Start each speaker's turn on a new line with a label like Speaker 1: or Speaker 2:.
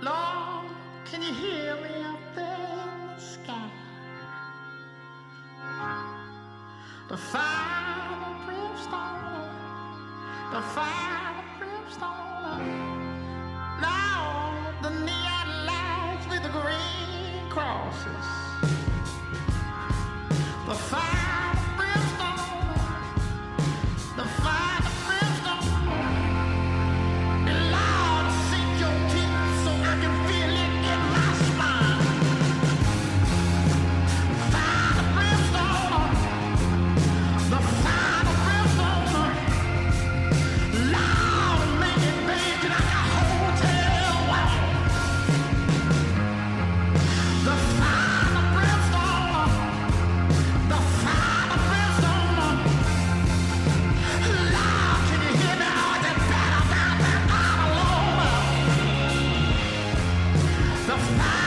Speaker 1: Lord, can you hear me up there in the sky? The fire, the the. Now the neon lights with the green crosses. The fire. my